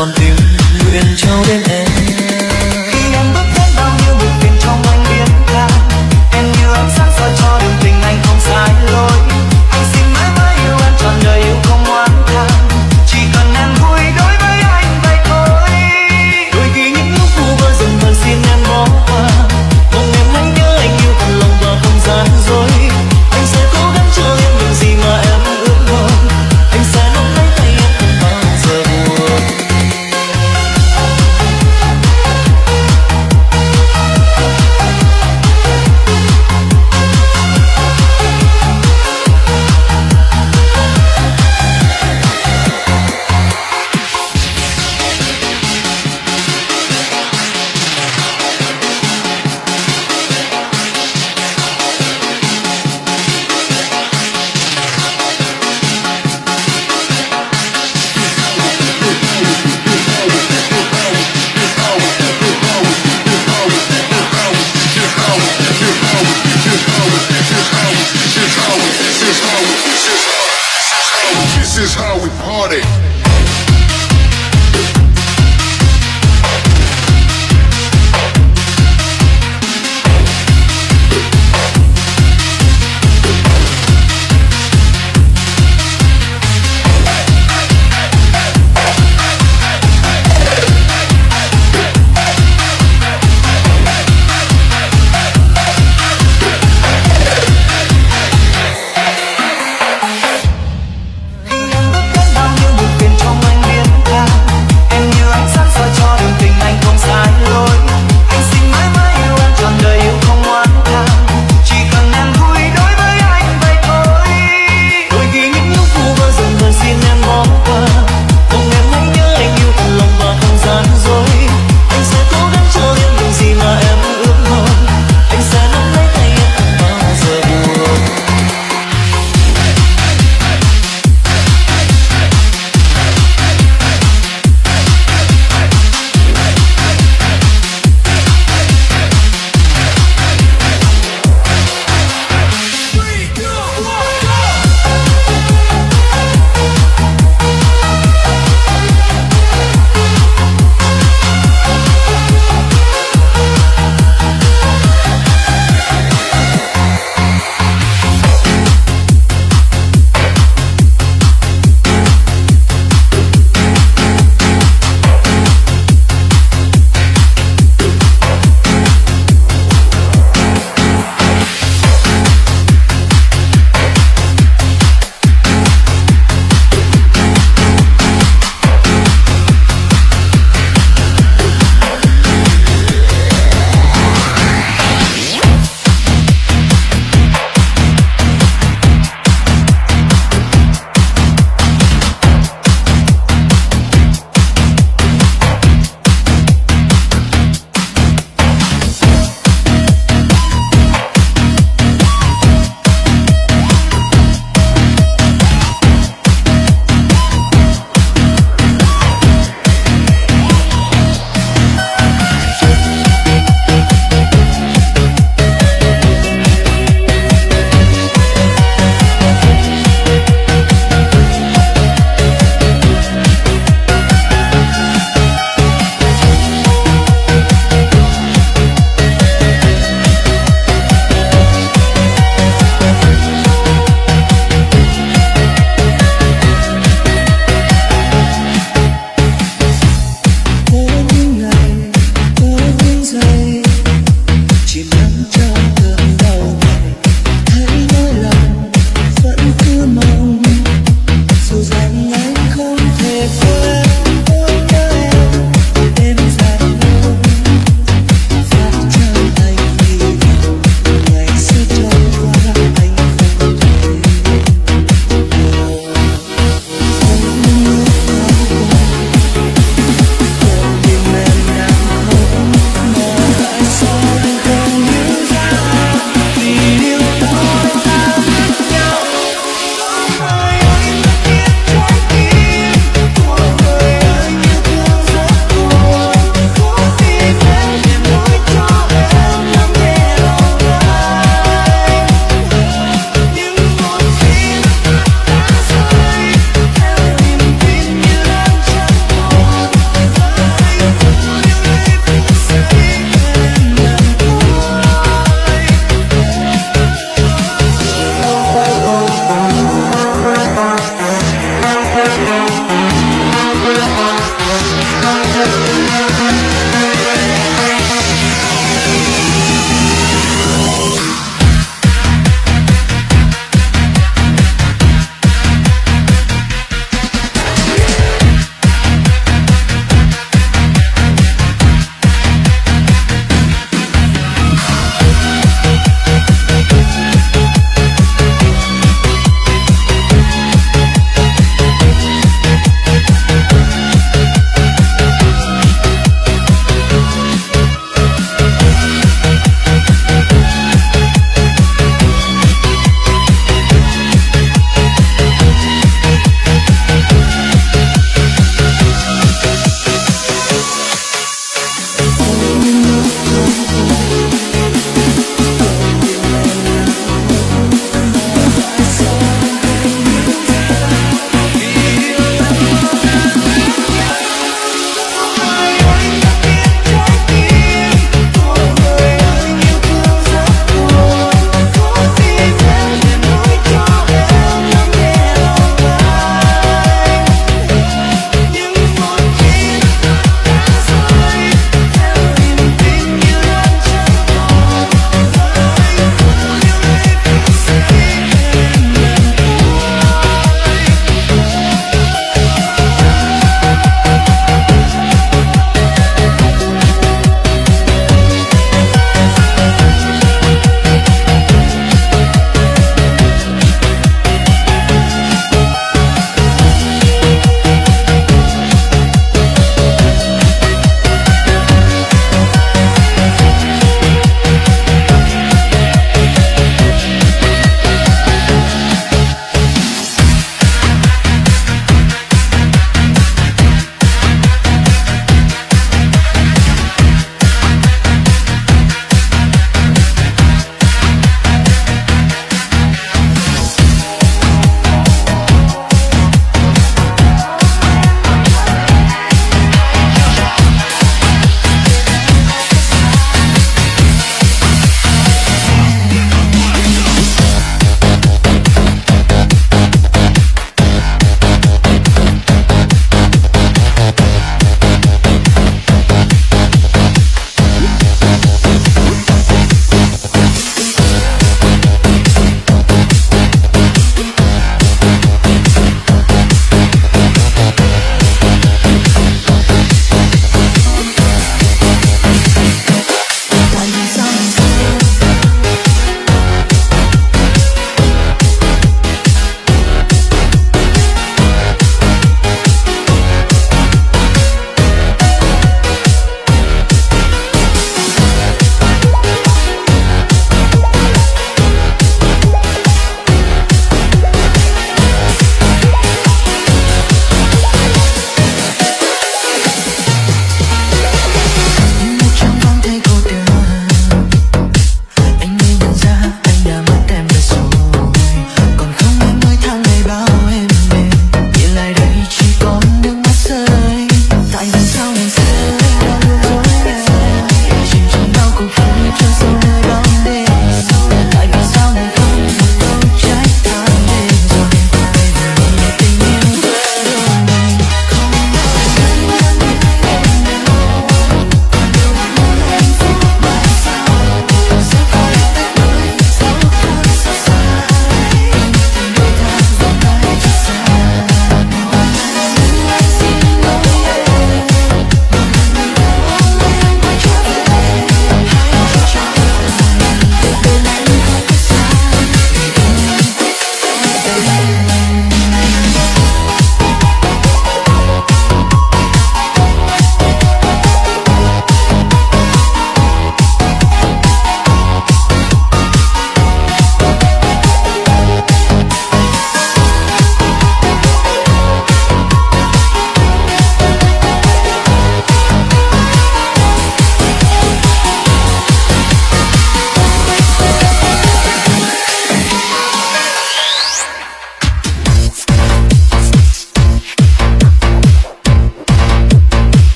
còn tình con nguyện trao đến em